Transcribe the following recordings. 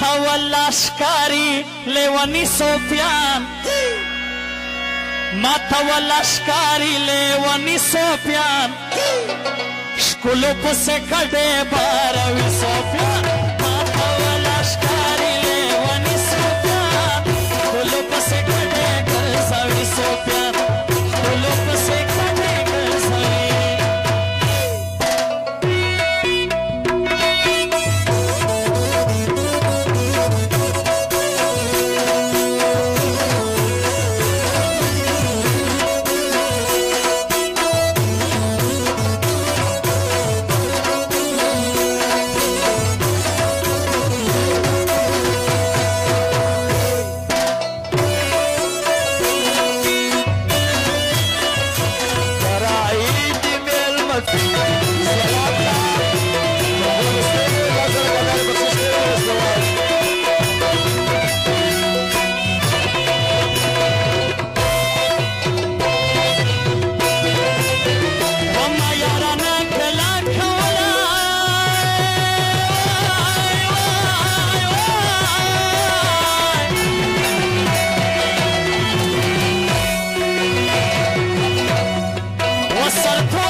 تاولا شکاری لیوانی سوپیان ما تاولا شکاری لیوانی سوپیان شکلو پسے کڑے باروی سوپیان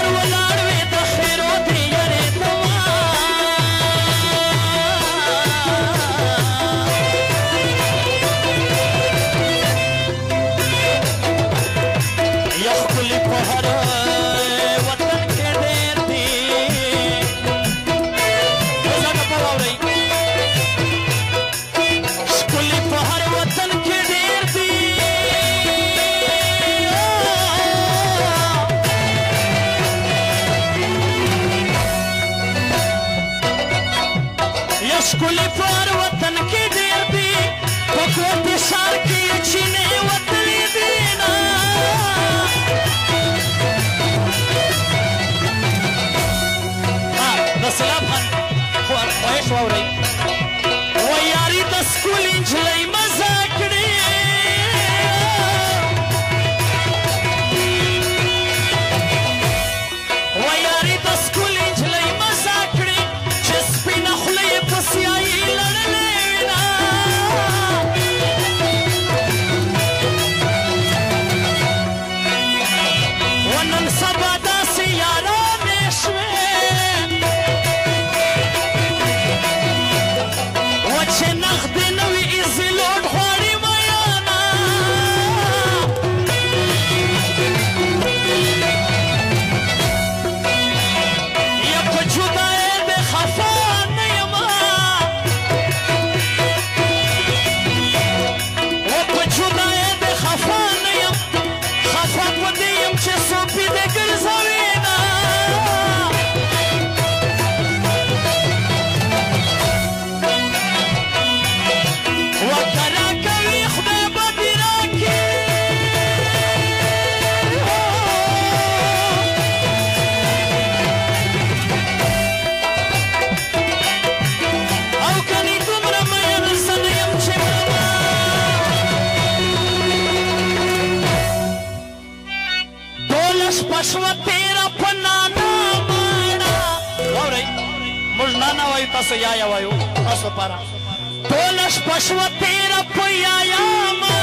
ಸರ್ವದಾ ښکلی پر وطن کې اوس پښو تیر په نانا باړه اورئ موږ نانا وایو تاسو یا یا وایو تاسو پارا ټول پښو تیر په یا یا ما